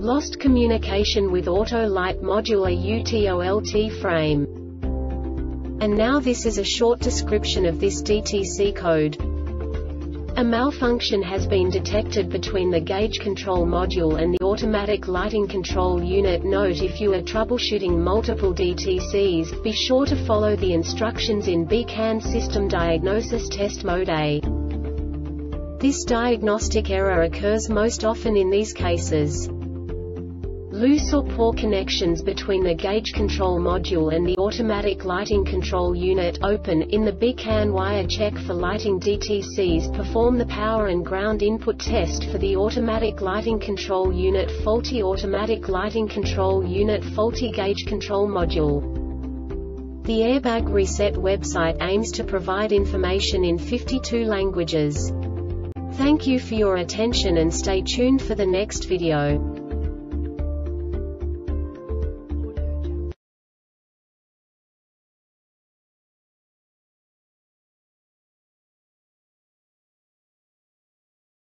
Lost communication with auto light module AUTOLT frame. And now this is a short description of this DTC code. A malfunction has been detected between the gauge control module and the automatic lighting control unit Note if you are troubleshooting multiple DTCs, be sure to follow the instructions in BCAN System Diagnosis Test Mode A. This diagnostic error occurs most often in these cases. Loose or poor connections between the gauge control module and the automatic lighting control unit open in the BCAN wire check for lighting DTCs perform the power and ground input test for the automatic lighting control unit faulty automatic lighting control unit faulty gauge control module. The Airbag Reset website aims to provide information in 52 languages. Thank you for your attention and stay tuned for the next video.